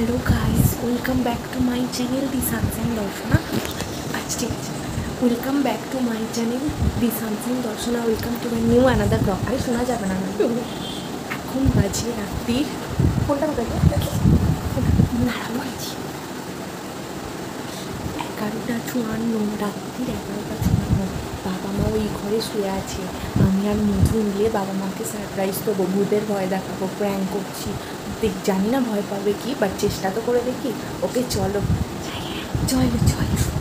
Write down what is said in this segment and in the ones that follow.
Hello guys welcome back to my channel the sunshine Darshana আচ্ছা ঠিক আছে। Welcome back to my channel the sunshine Darshana welcome to my new another blog আরে, শোনা যাবে না এখন বাজে রাত্রির বলছি এগারোটা চুয়ান্ন, রাত্রির এগারোটা ওই ঘরে শুয়ে আছে। আমি আর মধু মিলে বাবা মাকে সারপ্রাইজ দেবো ভূতের ভয় দেখাবো প্র্যাঙ্ক করছি। জানি না ভয় পাবে কি বাট চেষ্টা তো করে দেখি। ওকে চলো। চলো চলো।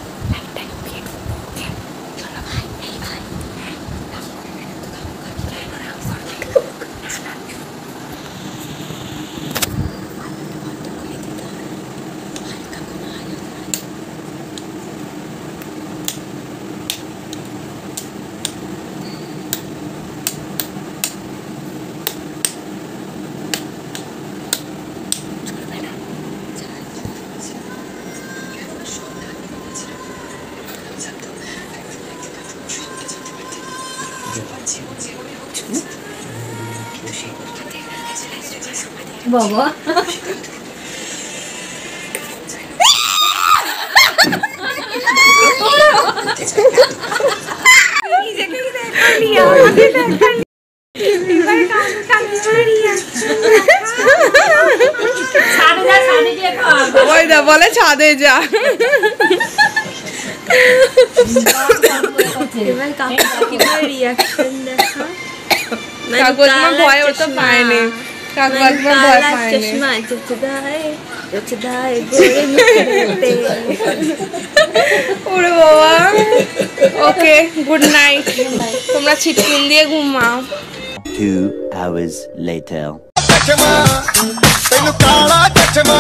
বাবা। বলে ছাদে যা। ওরে বাবা ওকে গুড নাইট তোমরা ছিটকিন দিয়ে ঘুমাও 2 hours later চশমা তেনু কালা চশমা